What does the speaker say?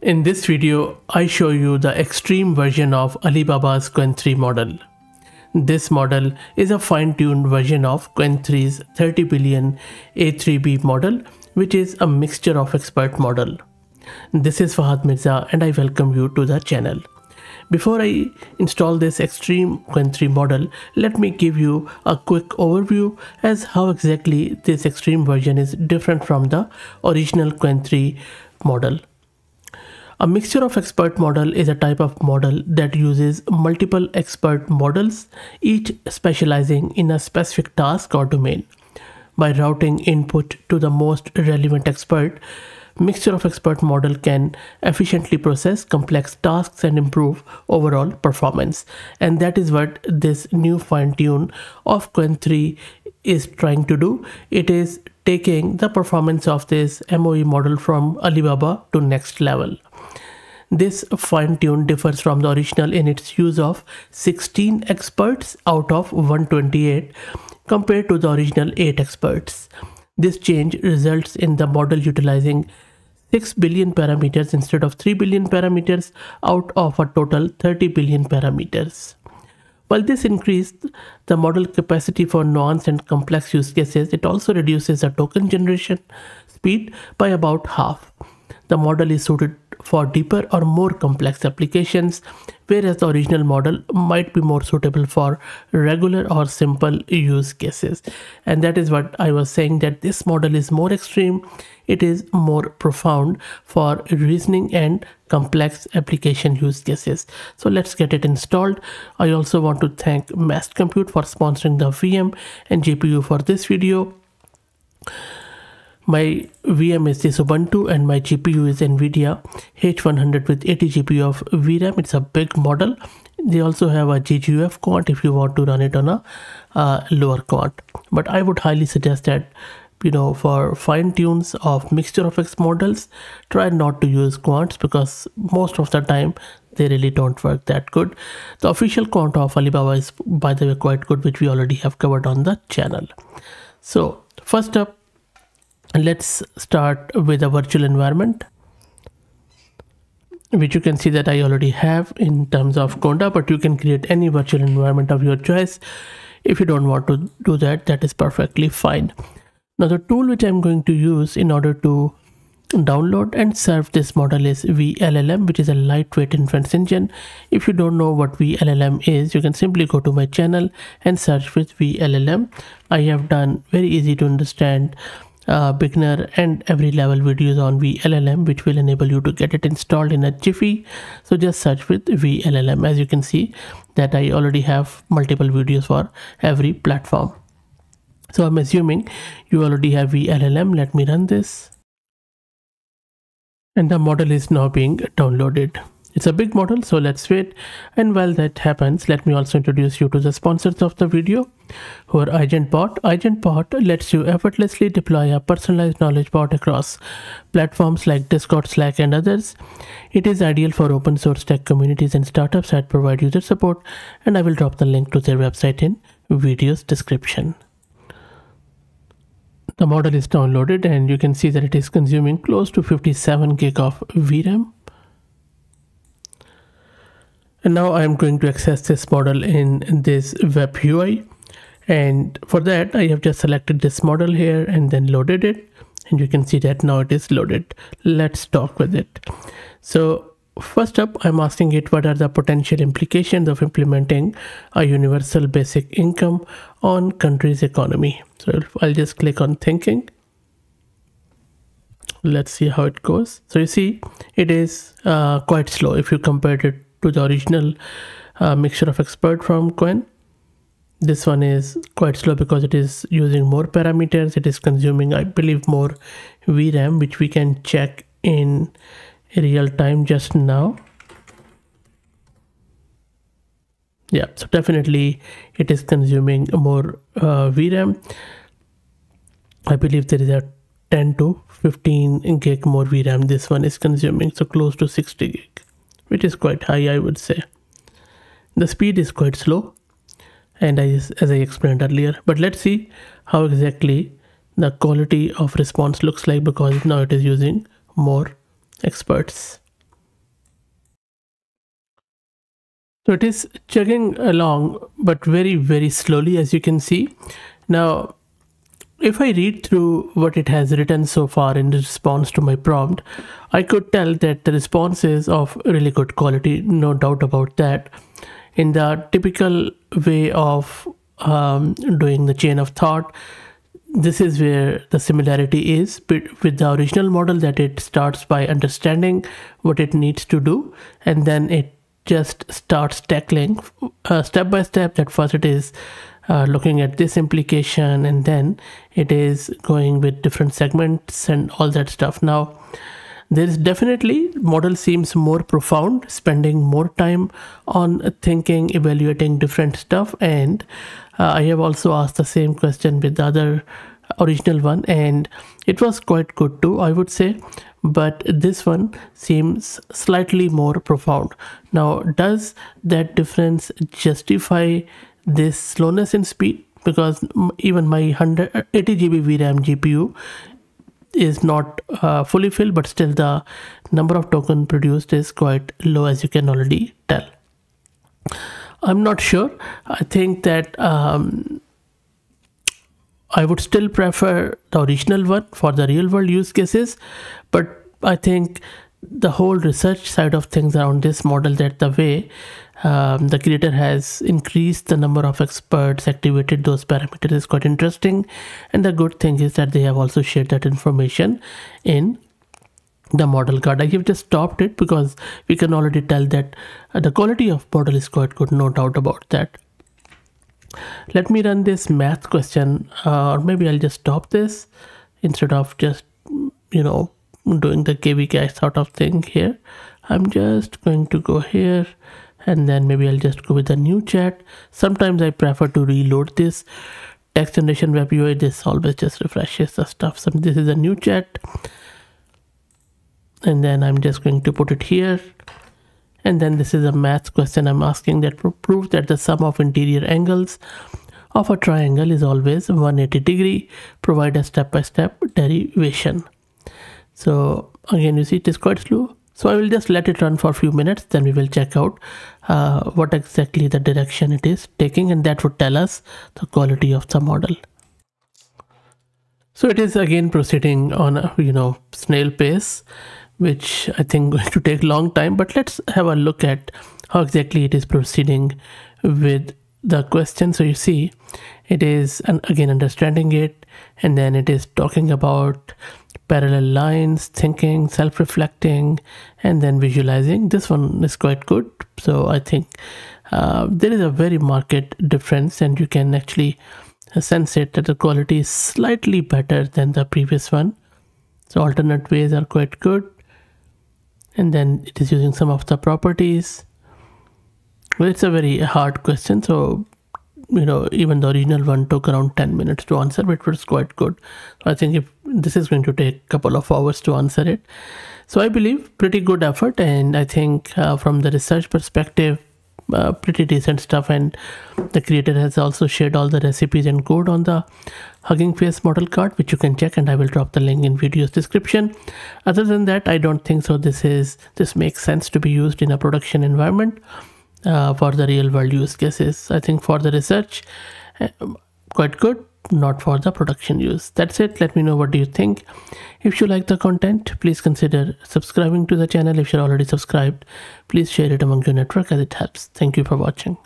In this video, I show you the extreme version of Alibaba's Qwen 3 model. This model is a fine-tuned version of Qwen 3's 30 billion A3B model, which is a mixture of expert model. This is Fahd Mirza and I welcome you to the channel. Before I install this extreme Qwen 3 model, let me give you a quick overview as how exactly this extreme version is different from the original Qwen 3 model. A mixture of expert model is a type of model that uses multiple expert models, each specializing in a specific task or domain. By routing input to the most relevant expert, mixture of expert model can efficiently process complex tasks and improve overall performance. And that is what this new fine tune of Qwen 3 is trying to do. It is taking the performance of this MOE model from Alibaba to next level. This fine tune differs from the original in its use of 16 experts out of 128 compared to the original 8 experts. This change results in the model utilizing 6 billion parameters instead of 3 billion parameters out of a total 30 billion parameters. While this increased the model capacity for nuanced and complex use cases, it also reduces the token generation speed by about half. The model is suited for deeper or more complex applications, whereas the original model might be more suitable for regular or simple use cases. And that is what I was saying that this model is more extreme, it is more profound for reasoning and complex application use cases. So let's get it installed. I also want to thank Massed Compute for sponsoring the VM and GPU for this video. My VM is this Ubuntu and my GPU is NVIDIA H100 with 80 GB of VRAM. It's a big model. They also have a GGUF quant if you want to run it on a uh, lower quant. But I would highly suggest that you know for fine tunes of mixture of X models try not to use quants because most of the time they really don't work that good the official quant of alibaba is by the way quite good which we already have covered on the channel so first up let's start with a virtual environment which you can see that I already have in terms of Conda but you can create any virtual environment of your choice. If you don't want to do that that is perfectly fine. Now the tool which I'm going to use in order to download and serve this model is VLLM which is a lightweight inference engine. If you don't know what VLLM is you can simply go to my channel and search with VLLM I have done very easy to understand uh, beginner and every level videos on VLLM which will enable you to get it installed in a jiffy. So just search with VLLM as you can see that I already have multiple videos for every platform. So I'm assuming you already have VLLM let me run this. And the model is now being downloaded it's a big model, so let's wait. And while that happens, let me also introduce you to the sponsors of the video who are AgentBot. AgentBot lets you effortlessly deploy a personalized knowledge bot across platforms like Discord, Slack, and others. It is ideal for open source tech communities and startups that provide user support, and I will drop the link to their website in video's description. The model is downloaded and you can see that it is consuming close to 57 gig of VRAM and now I'm going to access this model in, this web UI and for that I have just selected this model here and then loaded it. And you can see that now it is loaded. Let's talk with it. So first up I'm asking it what are the potential implications of implementing a universal basic income on country's economy. So I'll just click on thinking. Let's see how it goes. So you see it is uh, quite slow if you compare it to the original uh, mixture of expert from Qwen. This one is quite slow because it is using more parameters. It is consuming, I believe, more VRAM, which we can check in real time just now. Yeah, so definitely it is consuming more uh, VRAM. I believe there is a 10 to 15 gig more VRAM this one is consuming, so close to 60 gig which is quite high I would say. The speed is quite slow and as, as I explained earlier but let's see how exactly the quality of response looks like because now it is using more experts. So it is chugging along but very very slowly as you can see. Now if I read through what it has written so far in response to my prompt, I could tell that the response is of really good quality, no doubt about that. In the typical way of um, doing the chain of thought, this is where the similarity is with the original model that it starts by understanding what it needs to do and then it just starts tackling uh, step by step that first it is uh, looking at this implication and then it is going with different segments and all that stuff. Now there is definitely model seems more profound spending more time on thinking evaluating different stuff. And uh, i have also asked the same question with the other original one and it was quite good too i would say. But this one seems slightly more profound. Now, does that difference justify this slowness in speed? Because even my 180 GB VRAM GPU is not uh, fully filled, but still the number of token produced is quite low, as you can already tell. I'm not sure. I think that um, I would still prefer the original one for the real world use cases, but I think the whole research side of things around this model that the way um, the creator has increased the number of experts activated those parameters. Is quite interesting. And the good thing is that they have also shared that information in the model card. I have just stopped it because we can already tell that uh, the quality of model is quite good no doubt about that. Let me run this math question uh, or maybe I'll just stop this instead of just you know doing the kvk sort of thing here. I'm just going to go here and then maybe I'll just go with a new chat sometimes I prefer to reload this text generation web UI this always just refreshes the stuff so this is a new chat and then I'm just going to put it here and then this is a math question I'm asking that prove that the sum of interior angles of a triangle is always 180 degree. Provide a step-by-step -step derivation. So again, you see it is quite slow. So I will just let it run for a few minutes, then we will check out uh, what exactly the direction it is taking and that would tell us the quality of the model. So it is again proceeding on a, you know, snail pace which I think going to take long time, but let's have a look at how exactly it is proceeding with the question. So you see, it is and again understanding it, and then it is talking about parallel lines, thinking, self-reflecting, and then visualizing. This one is quite good. So I think uh, there is a very marked difference, and you can actually sense it that the quality is slightly better than the previous one. So alternate ways are quite good and then it is using some of the properties well it's a very hard question. So you know even the original one took around 10 minutes to answer it was quite good. So i think if this is going to take a couple of hours to answer it. So i believe pretty good effort and i think uh, from the research perspective uh, pretty decent stuff. And the creator has also shared all the recipes and code on the hugging face model card which you can check and i will drop the link in video's description. Other than that i don't think so this is this makes sense to be used in a production environment uh, for the real world use cases. I think for the research uh, quite good not for the production use. That's it. Let me know what do you think. If you like the content please consider subscribing to the channel. If you're already subscribed please share it among your network as it helps. Thank you for watching